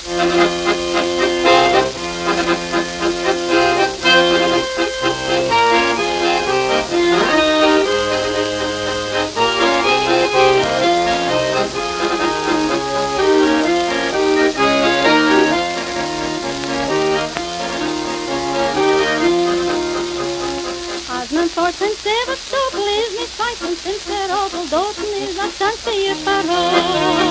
Sixpence, seven, so please, Miss Five, since they're Dalton is a fancy if I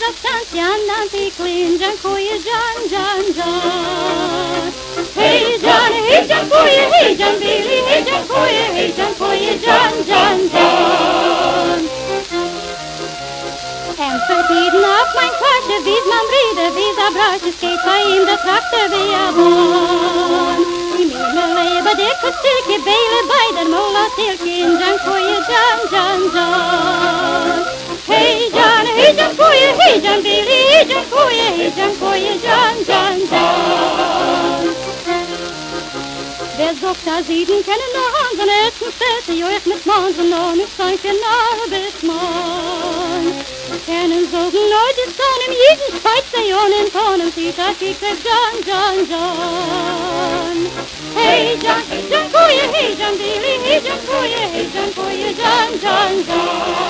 za stansjan hey ti klinđan koji je džan, hey džan. Hej hey hej džan koji je, hej džan bili, hej džan koji je, hej džan koji je džan, džan, džan. En verbieden op mijn kwastje, wies de tracte weer aan. Die mene leven, dikke stilke, mola, Billyjan, Billyjan, Kuejan, Kuejan, Jan, Jan. Wer zocht daar zieden kennen de handen, het moet zetten, joeg met manzen, nou nu zijn geen arbeid man. Kennen zogen nooit de zon, in jeden spijt zijn jon en tonen, ziet dat ik het Jan, Jan, Jan. Hey Jan, Jan, Kuejan, Billy, Jan, Kuejan, Kuejan, Jan, Jan, Jan.